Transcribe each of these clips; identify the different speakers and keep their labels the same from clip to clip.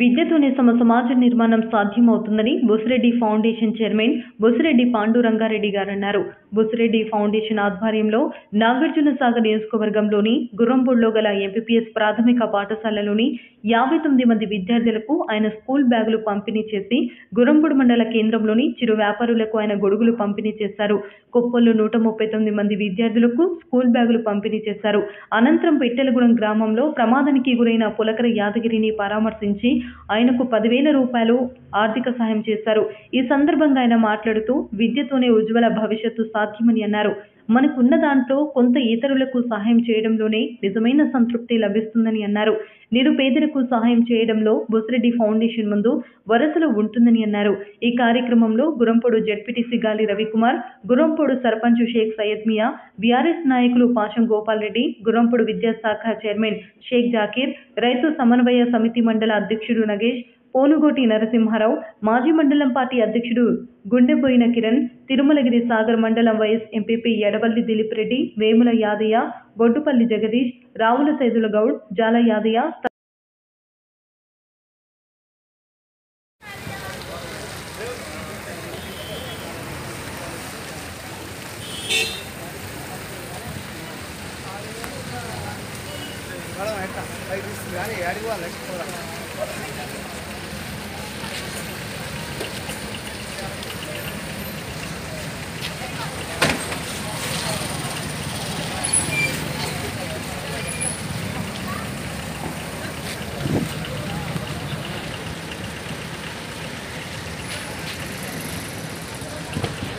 Speaker 1: విద్యతోనే తమ సమాజ నిర్మాణం సాధ్యమవుతుందని బొసిరెడ్డి ఫౌండేషన్ చైర్మన్ బొసిరెడ్డి పాండురంగారెడ్డి గారు అన్నారు బొసిరెడ్డి ఫౌండేషన్ ఆధ్వర్యంలో నాగార్జున సాగర్ నియోజకవర్గంలోని గుర్రంపూడిలో గల ఎంపీపీఎస్ ప్రాథమిక పాఠశాలలోని యాభై తొమ్మిది మంది విద్యార్థులకు ఆయన స్కూల్ బ్యాగులు పంపిణీ చేసి గుర్రంపూడి మండల కేంద్రంలోని చిరు వ్యాపారులకు ఆయన గొడుగులు పంపిణీ చేశారు. కొప్పల్లో నూట ముప్పై తొమ్మిది మంది విద్యార్థులకు స్కూల్ బ్యాగులు పంపిణీ చేశారు. అనంతరం పెట్టెలగూడెం గ్రామంలో ప్రమాదానికి గురైన పులకర యాదగిరిని పరామర్శించి ఆయనకు పదివేల రూపాయలు ఆర్థిక సహాయం చేశారు. ఈ సందర్భంగా ఆయన మాట్లాడుతూ విద్యతోనే ఉజ్వల భవిష్యత్తు సాధ్యమని అన్నారు. మనకున్న దాంట్లో కొంత ఇతరులకు సహాయం చేయడంలోనే నిజమైన సంతృప్తి లభిస్తుందని అన్నారు. నిరుపేదలకు సహాయం చేయడంలో బొసిరెడ్డి ఫౌండేషన్ ముందు వరసలు ఉంటుందని అన్నారు. ఈ కార్యక్రమంలో గురంపొడు జడ్పీటీసీ గాలి రవికుమార్ గురంపొడు సర్పంచ్ షేక్ సయ్యద్ మియా బీఆర్ఎస్ నాయకులు పాషం గోపాల్ రెడ్డి గురంపొడు విద్యాశాఖ చైర్మన్ షేక్ జాకీర్ రైతు సమన్వయ సమితి మండల అధ్యక్షుడు నగేష్ పోనుగోటి నరసింహారావు మాజీ మండలం పార్టీ అధ్యక్షుడు గుండెపోయిన కిరణ్ తిరుమలగిరి సాగర్ మండలం vice MPP Edavalli Dilip Reddy Vemula Yadaiah Boddupalli Jagadish Ravula Saidulu Goud Jala Yadaiah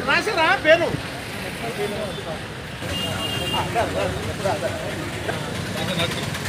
Speaker 2: Vai zerar, Pedro. Ah.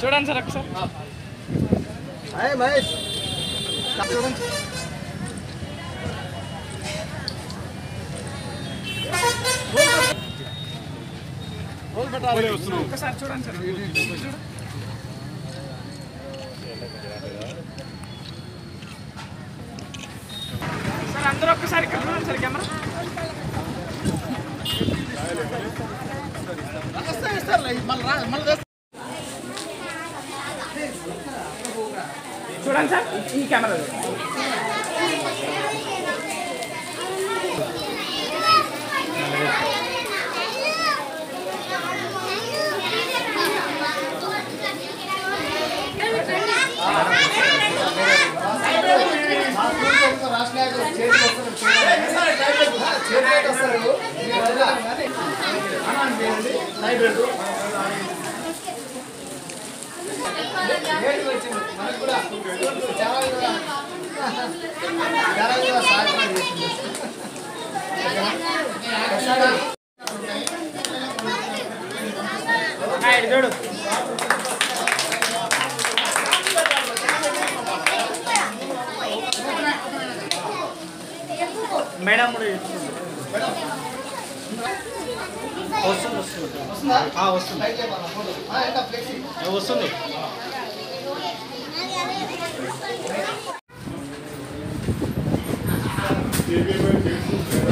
Speaker 3: చూడండి సార్ ఒకసారి.
Speaker 2: హాయ్ మహేష్.
Speaker 3: ఒకసారి చూడండి సార్ చూడు. సార్ అందరూ ఒక్కసారి ఇక్కడ చూడండి సార్ కెమెరా
Speaker 2: ఇస్తారు ఇస్తారు మళ్ళీ రా మళ్ళీ తెస్తా.
Speaker 3: చూడండి సార్ ఈ కెమెరా ఇటు చూడు. మేడం కూడా. వస్తుంది వస్తుంది. ఆ, వస్తుంది. ఏ, వస్తుంది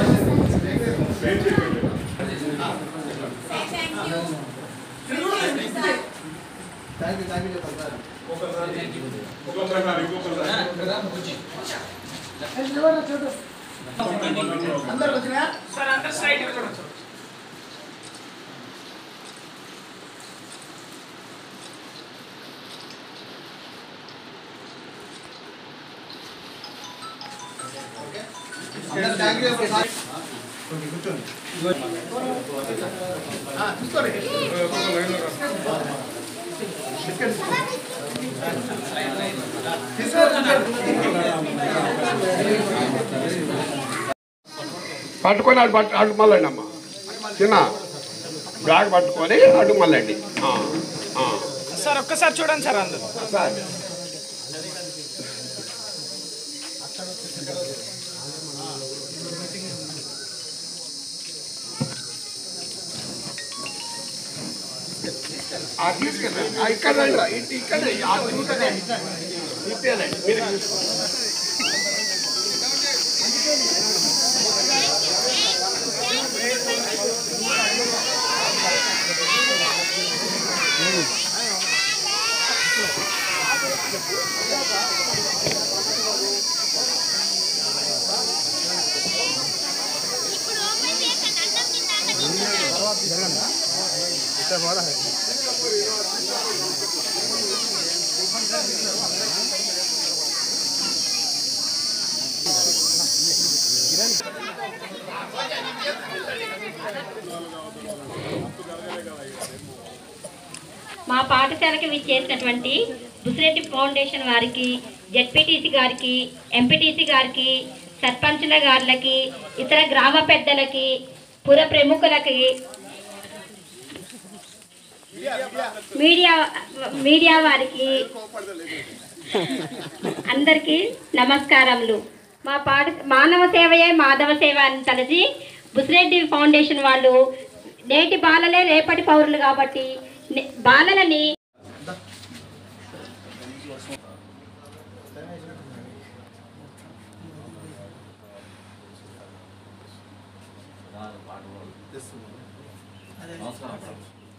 Speaker 4: పట్టుకొని అటు పట్టు అటు మళ్ళండి అమ్మ. చిన్న బ్యాగ్ పట్టుకొని అటు మళ్ళండి.
Speaker 3: సార్ ఒక్కసారి చూడండి సార్ అందరు.
Speaker 4: సార్. తీసుకెళ్ళండి. ఇక్కడ రండి ఇక్కడ ఆ, తిరుగుతూనే. తిప్పేయాలండి.
Speaker 5: మా పాఠశాలకు విచ్చేసినటువంటి బుసిరెడ్డి ఫౌండేషన్ వారికి జెడ్పీటీసీ గారికి ఎంపీటీసీ గారికి సర్పంచుల గారులకి ఇతర గ్రామ పెద్దలకి పుర ప్రముఖులకి మీడియా మీడియా వారికి అందరికీ నమస్కారములు. మా పాఠ మానవ సేవయే మాధవ సేవ అని తలసి బుసిరెడ్డి ఫౌండేషన్ వాళ్ళు నేటి బాలలే రేపటి పౌరులు కాబట్టి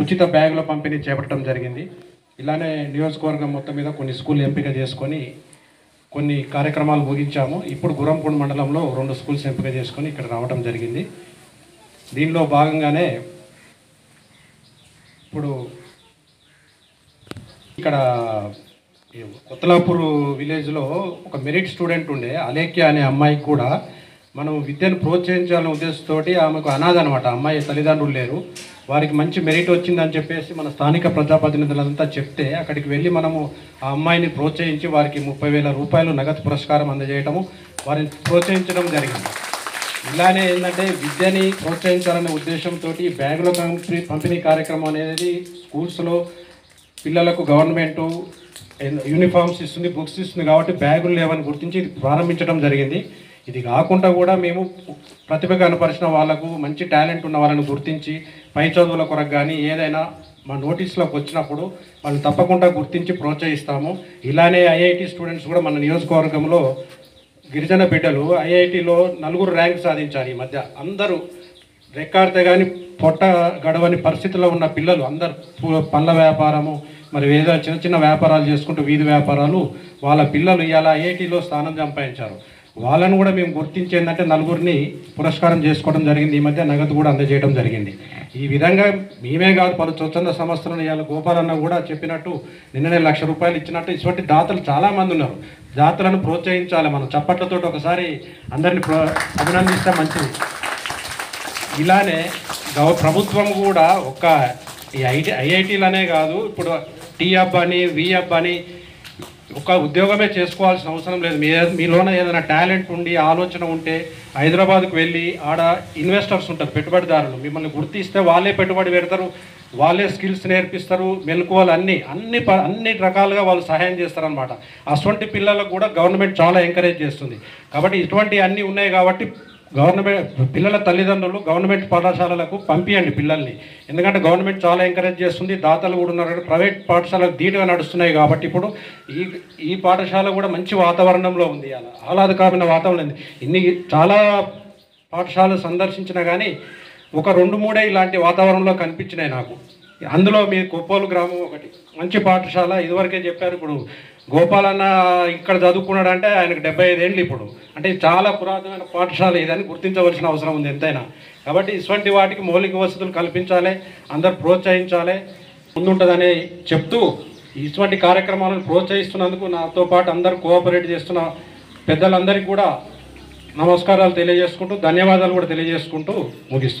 Speaker 6: ఉచిత బ్యాగుల పంపిణీ చేపట్టడం జరిగింది. ఇలానే నియోజకవర్గం మొత్తం మీద కొన్ని స్కూల్ ఎంపిక చేసుకొని కొన్ని కార్యక్రమాలు ముగించాము. ఇప్పుడు గురంపూడి మండలంలో రెండు స్కూల్స్ ఎంపిక చేసుకొని ఇక్కడ రావడం జరిగింది. దీనిలో భాగంగానే ఇప్పుడు ఇక్కడ కొత్తలాపూర్ విలేజ్లో ఒక మెరిట్ స్టూడెంట్ ఉండే అలేఖ్య అనే అమ్మాయికి కూడా మనం విద్యను ప్రోత్సహించాలనే ఉద్దేశంతో ఆమెకు అనాథ అనమాట అమ్మాయి తల్లిదండ్రులు లేరు. వారికి మంచి మెరిట్ వచ్చిందని చెప్పేసి మన స్థానిక ప్రజాప్రతినిధులంతా చెప్తే అక్కడికి వెళ్ళి మనము ఆ అమ్మాయిని ప్రోత్సహించి వారికి ముప్పై వేల రూపాయలు నగదు పురస్కారం అందజేయటము వారిని ప్రోత్సహించడం జరిగింది. ఇలానే ఏంటంటే విద్యని ప్రోత్సహించాలనే ఉద్దేశంతో బ్యాగుల పంపిణీ పంపిణీ కార్యక్రమం అనేది స్కూల్స్లో పిల్లలకు గవర్నమెంటు యూనిఫామ్స్ ఇస్తుంది బుక్స్ ఇస్తుంది కాబట్టి బ్యాగులు లేవని గుర్తించి ప్రారంభించడం జరిగింది. ఇది కాకుండా కూడా మేము ప్రతిభ కనపరిచిన వాళ్ళకు మంచి టాలెంట్ ఉన్న వాళ్ళని గుర్తించి పై చదువుల కొరకు కానీ ఏదైనా మా నోటీస్లోకి వచ్చినప్పుడు వాళ్ళు తప్పకుండా గుర్తించి ప్రోత్సహిస్తాము. ఇలానే ఐఐటి స్టూడెంట్స్ కూడా మన నియోజకవర్గంలో గిరిజన బిడ్డలు ఐఐటిలో నలుగురు ర్యాంక్ సాధించారు ఈ మధ్య. అందరూ రెక్కాడితే కానీ పొట్ట గడవని పరిస్థితిలో ఉన్న పిల్లలు అందరు పళ్ళ వ్యాపారము మరి ఏదో చిన్న చిన్న వ్యాపారాలు చేసుకుంటూ వీధి వ్యాపారాలు వాళ్ళ పిల్లలు ఇలా ఐఐటిలో స్థానం సంపాదించారు. వాళ్ళను కూడా మేము గుర్తించేందంటే నలుగురిని పురస్కారం చేసుకోవడం జరిగింది. ఈ మధ్య నగదు కూడా అందజేయడం జరిగింది. ఈ విధంగా మేమే కాదు పలు స్వచ్ఛంద సంస్థలను ఇవాళ గోపాలన్న కూడా చెప్పినట్టు నిన్ననే లక్ష రూపాయలు ఇచ్చినట్టు ఇటువంటి దాతలు చాలామంది ఉన్నారు. దాతలను ప్రోత్సహించాలి మనం. చప్పట్లతో ఒకసారి అందరిని అభినందిస్తే మంచిది. ఇలానే గవ ప్రభుత్వం కూడా ఒక ఈ ఐటీ ఐఐటీలనే కాదు ఇప్పుడు టీ హబ్ అని వి హబ్ అని ఒక ఉద్యోగమే చేసుకోవాల్సిన అవసరం లేదు. మీ మీలోన ఏదైనా టాలెంట్ ఉండి ఆలోచన ఉంటే హైదరాబాద్కు వెళ్ళి ఆడ ఇన్వెస్టర్స్ ఉంటారు పెట్టుబడిదారులు. మిమ్మల్ని గుర్తిస్తే వాళ్ళే పెట్టుబడి పెడతారు వాళ్ళే స్కిల్స్ నేర్పిస్తారు మెలకువలు అన్ని అన్ని ప- అన్ని రకాలుగా వాళ్ళు సహాయం చేస్తారనమాట అటువంటి పిల్లలకు కూడా గవర్నమెంట్ చాలా ఎంకరేజ్ చేస్తుంది. కాబట్టి ఇటువంటి అన్నీ ఉన్నాయి కాబట్టి గవర్నమెంట్ పిల్లల తల్లిదండ్రులు గవర్నమెంట్ పాఠశాలలకు పంపియండి పిల్లల్ని. ఎందుకంటే గవర్నమెంట్ చాలా ఎంకరేజ్ చేస్తుంది దాతలు కూడా ఉన్నారు ప్రైవేట్ పాఠశాలకు ధీటుగా నడుస్తున్నాయి కాబట్టి ఇప్పుడు ఈ ఈ పాఠశాల కూడా మంచి వాతావరణంలో ఉంది. అలా ఆహ్లాదకరమైన వాతావరణం ఉంది. ఇన్ని చాలా పాఠశాలలు సందర్శించినా కానీ ఒక రెండు మూడే ఇలాంటి వాతావరణంలో కనిపించినాయి నాకు. అందులో మీ కుప్పోలు గ్రామం ఒకటి. మంచి పాఠశాల ఇదివరకే చెప్పారు ఇప్పుడు గోపాలన్న ఇక్కడ చదువుకున్నాడంటే ఆయనకు డెబ్బై ఐదేళ్ళు ఇప్పుడు. అంటే చాలా పురాతనమైన పాఠశాల ఇదని గుర్తించవలసిన అవసరం ఉంది ఎంతైనా. కాబట్టి ఇటువంటి వాటికి మౌలిక వసతులు కల్పించాలి అందరు ప్రోత్సహించాలి ముందుంటుందని చెప్తూ ఇటువంటి కార్యక్రమాలను ప్రోత్సహిస్తున్నందుకు నాతో పాటు అందరూ కోఆపరేట్ చేస్తున్న పెద్దలందరికీ కూడా నమస్కారాలు తెలియజేసుకుంటూ ధన్యవాదాలు కూడా తెలియజేసుకుంటూ ముగిస్తున్నాను